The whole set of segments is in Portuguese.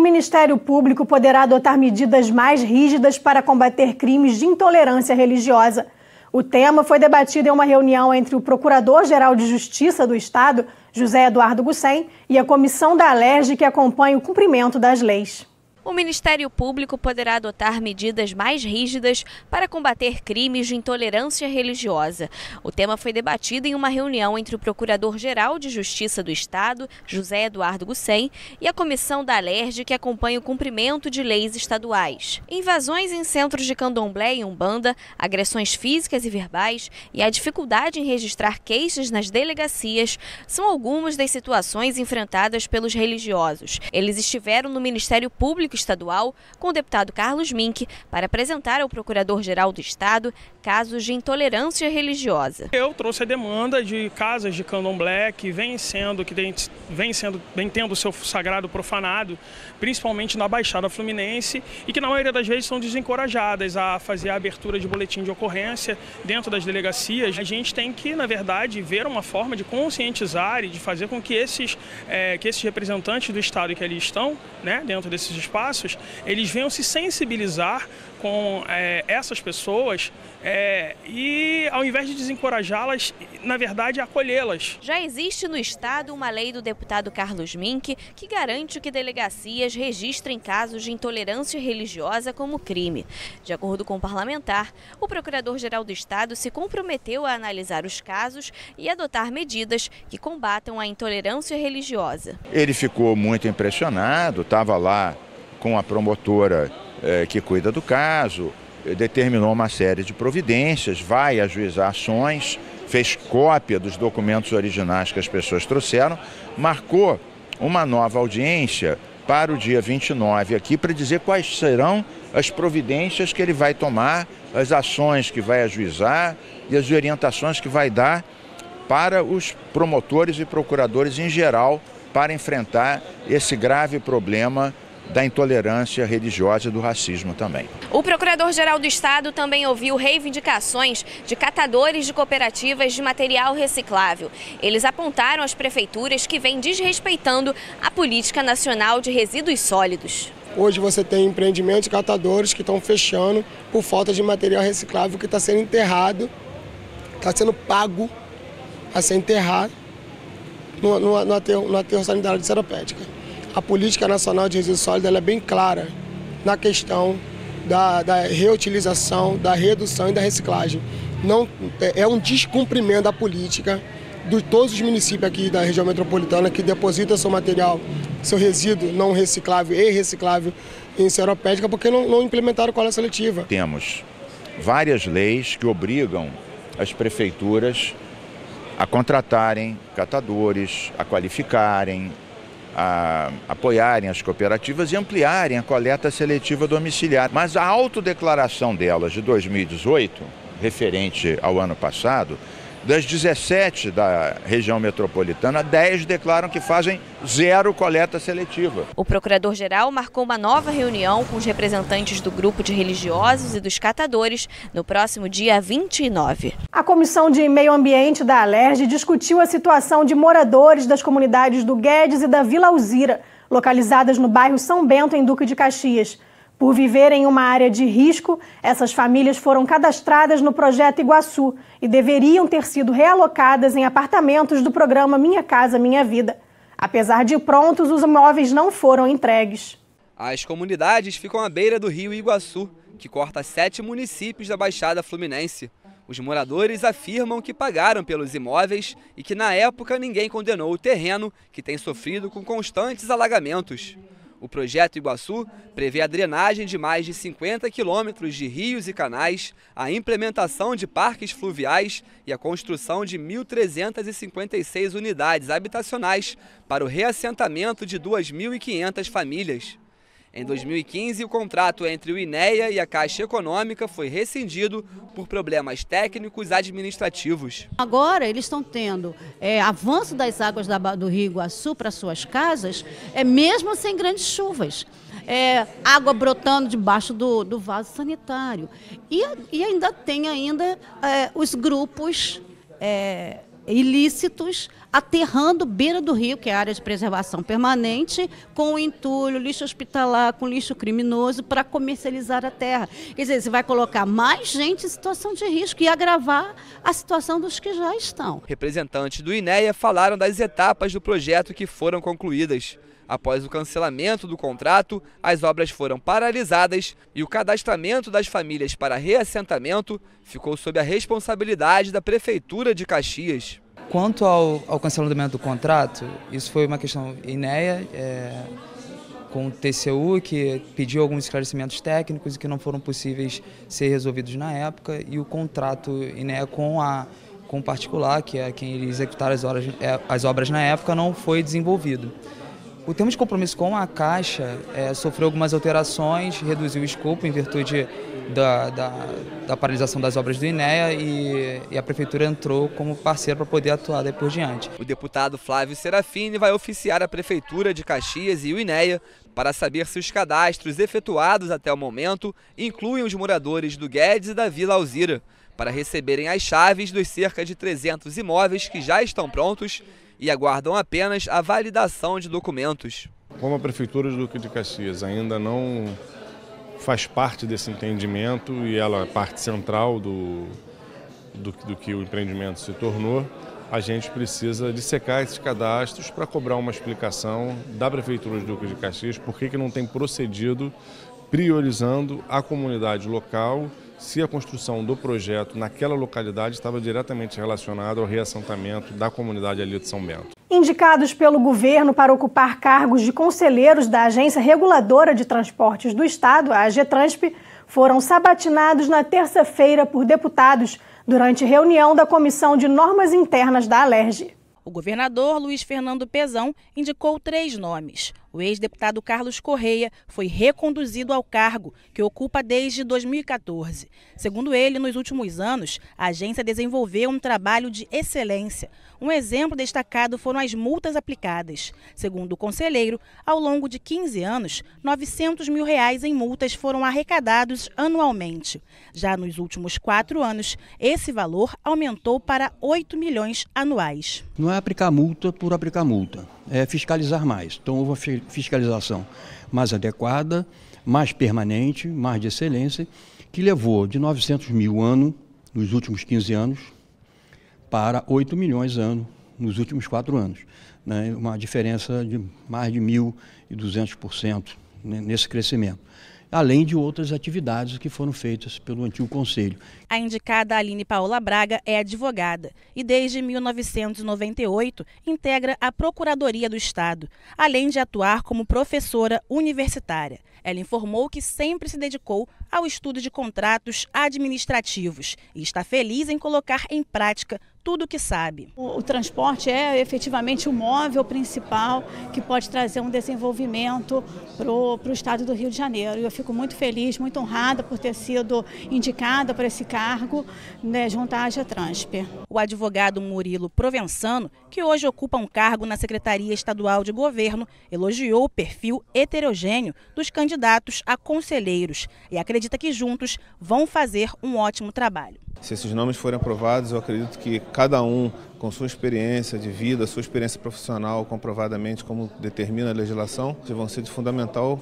Ministério Público poderá adotar medidas mais rígidas para combater crimes de intolerância religiosa. O tema foi debatido em uma reunião entre o Procurador-Geral de Justiça do Estado, José Eduardo Gussem, e a comissão da Alerj que acompanha o cumprimento das leis. O Ministério Público poderá adotar medidas mais rígidas para combater crimes de intolerância religiosa. O tema foi debatido em uma reunião entre o Procurador-Geral de Justiça do Estado, José Eduardo Gussem, e a comissão da Alerj, que acompanha o cumprimento de leis estaduais. Invasões em centros de candomblé e umbanda, agressões físicas e verbais e a dificuldade em registrar queixas nas delegacias são algumas das situações enfrentadas pelos religiosos. Eles estiveram no Ministério Público Público Estadual com o deputado Carlos Mink para apresentar ao Procurador-Geral do Estado casos de intolerância religiosa. Eu trouxe a demanda de casas de candomblé que vem sendo, que vem sendo, vem tendo seu sagrado profanado, principalmente na Baixada Fluminense, e que na maioria das vezes são desencorajadas a fazer a abertura de boletim de ocorrência dentro das delegacias. A gente tem que, na verdade, ver uma forma de conscientizar e de fazer com que esses, é, que esses representantes do Estado que ali estão, né, dentro desses espaços, eles venham se sensibilizar com é, essas pessoas é, e, ao invés de desencorajá-las, na verdade, acolhê-las. Já existe no Estado uma lei do deputado Carlos Mink que garante que delegacias registrem casos de intolerância religiosa como crime. De acordo com o parlamentar, o Procurador-Geral do Estado se comprometeu a analisar os casos e adotar medidas que combatam a intolerância religiosa. Ele ficou muito impressionado, estava lá com a promotora eh, que cuida do caso, determinou uma série de providências, vai ajuizar ações, fez cópia dos documentos originais que as pessoas trouxeram, marcou uma nova audiência para o dia 29 aqui para dizer quais serão as providências que ele vai tomar, as ações que vai ajuizar e as orientações que vai dar para os promotores e procuradores em geral para enfrentar esse grave problema da intolerância religiosa e do racismo também. O Procurador-Geral do Estado também ouviu reivindicações de catadores de cooperativas de material reciclável. Eles apontaram às prefeituras que vêm desrespeitando a política nacional de resíduos sólidos. Hoje você tem empreendimentos catadores que estão fechando por falta de material reciclável que está sendo enterrado, está sendo pago a ser enterrado no, no, no, aterro, no aterro sanitário de Seropédica a política nacional de resíduos sólidos é bem clara na questão da, da, reutilização, da redução e da reciclagem. Não, é, é um descumprimento da política de todos os municípios aqui da região metropolitana que depositam seu material, seu resíduo não reciclável e reciclável em seropédica porque não, não implementaram coleta seletiva. Temos várias leis que obrigam as prefeituras a contratarem catadores, a qualificarem, a apoiarem as cooperativas e ampliarem a coleta seletiva domiciliar. Mas a autodeclaração delas de 2018, referente ao ano passado, das 17 da região metropolitana, 10 declaram que fazem zero coleta seletiva. O procurador-geral marcou uma nova reunião com os representantes do grupo de religiosos e dos catadores no próximo dia 29. A Comissão de Meio Ambiente da Alerj discutiu a situação de moradores das comunidades do Guedes e da Vila Alzira, localizadas no bairro São Bento, em Duque de Caxias. Por viverem em uma área de risco, essas famílias foram cadastradas no projeto Iguaçu e deveriam ter sido realocadas em apartamentos do programa Minha Casa Minha Vida. Apesar de prontos, os imóveis não foram entregues. As comunidades ficam à beira do rio Iguaçu, que corta sete municípios da Baixada Fluminense. Os moradores afirmam que pagaram pelos imóveis e que na época ninguém condenou o terreno, que tem sofrido com constantes alagamentos. O projeto Iguaçu prevê a drenagem de mais de 50 quilômetros de rios e canais, a implementação de parques fluviais e a construção de 1.356 unidades habitacionais para o reassentamento de 2.500 famílias. Em 2015, o contrato entre o INEA e a Caixa Econômica foi rescindido por problemas técnicos administrativos. Agora eles estão tendo é, avanço das águas do Rio Iguaçu para suas casas, é mesmo sem grandes chuvas. É, água brotando debaixo do, do vaso sanitário. E, e ainda tem ainda é, os grupos é, ilícitos aterrando beira do rio, que é a área de preservação permanente, com entulho, lixo hospitalar, com lixo criminoso, para comercializar a terra. Quer dizer, você vai colocar mais gente em situação de risco e agravar a situação dos que já estão. Representantes do INEA falaram das etapas do projeto que foram concluídas. Após o cancelamento do contrato, as obras foram paralisadas e o cadastramento das famílias para reassentamento ficou sob a responsabilidade da Prefeitura de Caxias. Quanto ao, ao cancelamento do contrato, isso foi uma questão INEA, é, com o TCU, que pediu alguns esclarecimentos técnicos e que não foram possíveis ser resolvidos na época, e o contrato INEA com a com particular, que é quem executar as, horas, é, as obras na época, não foi desenvolvido. O termo de compromisso com a Caixa é, sofreu algumas alterações, reduziu o escopo em virtude da, da, da paralisação das obras do INEA e, e a Prefeitura entrou como parceiro para poder atuar daí por diante. O deputado Flávio Serafini vai oficiar a Prefeitura de Caxias e o INEA para saber se os cadastros efetuados até o momento incluem os moradores do Guedes e da Vila Alzira, para receberem as chaves dos cerca de 300 imóveis que já estão prontos e aguardam apenas a validação de documentos. Como a Prefeitura de Duque de Caxias ainda não faz parte desse entendimento e ela é parte central do, do, do que o empreendimento se tornou, a gente precisa dissecar esses cadastros para cobrar uma explicação da Prefeitura de Duque de Caxias por que, que não tem procedido priorizando a comunidade local se a construção do projeto naquela localidade estava diretamente relacionada ao reassentamento da comunidade ali de São Bento. Indicados pelo governo para ocupar cargos de conselheiros da Agência Reguladora de Transportes do Estado, a AGETRANSP, foram sabatinados na terça-feira por deputados durante reunião da Comissão de Normas Internas da Alerj. O governador Luiz Fernando Pezão indicou três nomes. O ex-deputado Carlos Correia foi reconduzido ao cargo, que ocupa desde 2014. Segundo ele, nos últimos anos, a agência desenvolveu um trabalho de excelência. Um exemplo destacado foram as multas aplicadas. Segundo o conselheiro, ao longo de 15 anos, 900 mil reais em multas foram arrecadados anualmente. Já nos últimos quatro anos, esse valor aumentou para 8 milhões anuais. Não é aplicar multa por aplicar multa é, fiscalizar mais. Então, houve uma fiscalização mais adequada, mais permanente, mais de excelência, que levou de 900 mil ano nos últimos 15 anos para 8 milhões ano nos últimos quatro anos. Né? Uma diferença de mais de 1.200% né, nesse crescimento além de outras atividades que foram feitas pelo antigo conselho. A indicada Aline Paola Braga é advogada e desde 1998 integra a Procuradoria do Estado, além de atuar como professora universitária. Ela informou que sempre se dedicou ao estudo de contratos administrativos e está feliz em colocar em prática tudo o que sabe. O, o, transporte é efetivamente o móvel principal que pode trazer um desenvolvimento para o estado do Rio de Janeiro. Eu fico muito feliz, muito honrada por ter sido indicada para esse cargo né, junto à Aja Transper. O advogado Murilo Provenzano, que hoje ocupa um cargo na Secretaria Estadual de Governo, elogiou o perfil heterogêneo dos candidatos a conselheiros e acredita que juntos vão fazer um ótimo trabalho. Se esses nomes forem aprovados, eu acredito que cada um, com sua experiência de vida, sua experiência profissional, comprovadamente como determina a legislação, vão ser de fundamental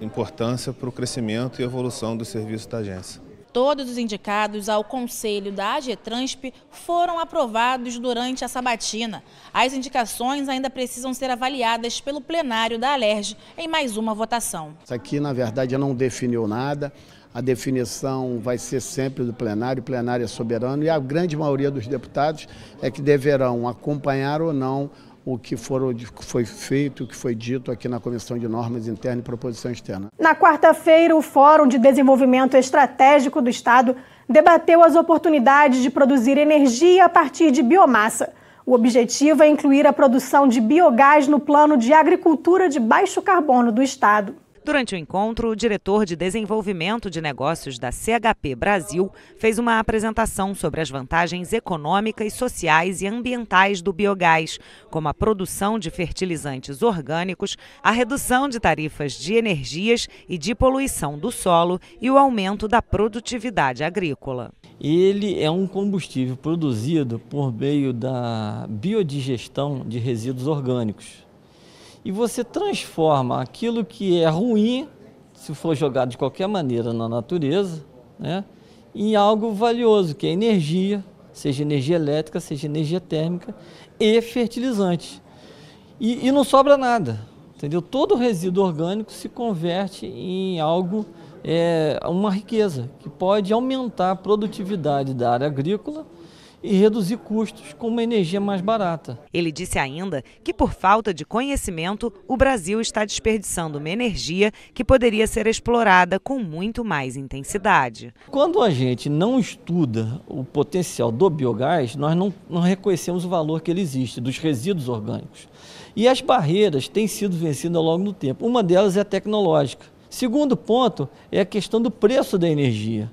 importância para o crescimento e evolução do serviço da agência. Todos os indicados ao conselho da AGETRANSP foram aprovados durante a sabatina. As indicações ainda precisam ser avaliadas pelo plenário da Alerj em mais uma votação. Isso aqui, na verdade, não definiu nada a definição vai ser sempre do plenário, o plenário é soberano e a grande maioria dos deputados é que deverão acompanhar ou não o que for, foi feito, o que foi dito aqui na Comissão de Normas Internas e Proposição Externa. Na quarta-feira, o Fórum de Desenvolvimento Estratégico do Estado debateu as oportunidades de produzir energia a partir de biomassa. O objetivo é incluir a produção de biogás no plano de agricultura de baixo carbono do Estado. Durante o encontro, o diretor de desenvolvimento de negócios da CHP Brasil fez uma apresentação sobre as vantagens econômicas, sociais e ambientais do biogás, como a produção de fertilizantes orgânicos, a redução de tarifas de energias e de poluição do solo e o aumento da produtividade agrícola. Ele é um combustível produzido por meio da biodigestão de resíduos orgânicos e você transforma aquilo que é ruim, se for jogado de qualquer maneira na natureza, né, em algo valioso, que é energia, seja energia elétrica, seja energia térmica e fertilizante. E, e não sobra nada, entendeu? Todo resíduo orgânico se converte em algo, é, uma riqueza, que pode aumentar a produtividade da área agrícola e reduzir custos com uma energia mais barata. Ele disse ainda que, por falta de conhecimento, o Brasil está desperdiçando uma energia que poderia ser explorada com muito mais intensidade. Quando a gente não estuda o potencial do biogás, nós não, não reconhecemos o valor que ele existe, dos resíduos orgânicos. E as barreiras têm sido vencidas ao longo do tempo. Uma delas é a tecnológica. Segundo ponto é a questão do preço da energia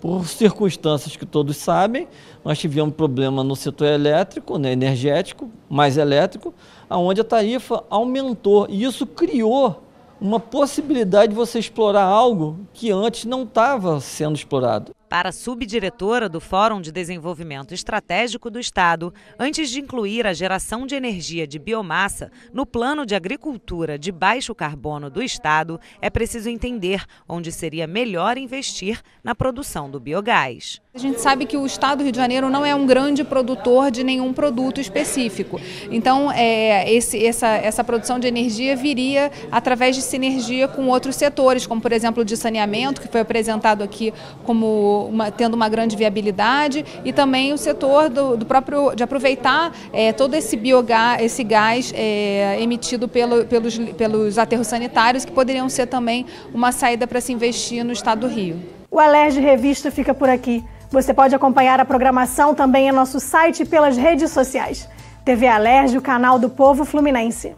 por circunstâncias que todos sabem, nós tivemos problema no setor elétrico, né, energético, mais elétrico, aonde a tarifa aumentou e isso criou uma possibilidade de você explorar algo que antes não estava sendo explorado. Para a subdiretora do Fórum de Desenvolvimento Estratégico do Estado, antes de incluir a geração de energia de biomassa no plano de agricultura de baixo carbono do Estado, é preciso entender onde seria melhor investir na produção do biogás. A gente sabe que o Estado do Rio de Janeiro não é um grande produtor de nenhum produto específico. Então, é, esse, essa, essa produção de energia viria através de sinergia com outros setores, como, por exemplo, o de saneamento, que foi apresentado aqui como uma, tendo uma grande viabilidade, e também o setor do, do próprio de aproveitar é, todo esse biogás, esse gás é, emitido pelo, pelos, pelos aterros sanitários, que poderiam ser também uma saída para se investir no Estado do Rio. O Alerj Revista fica por aqui. Você pode acompanhar a programação também em nosso site e pelas redes sociais. TV Alerj, o canal do povo fluminense.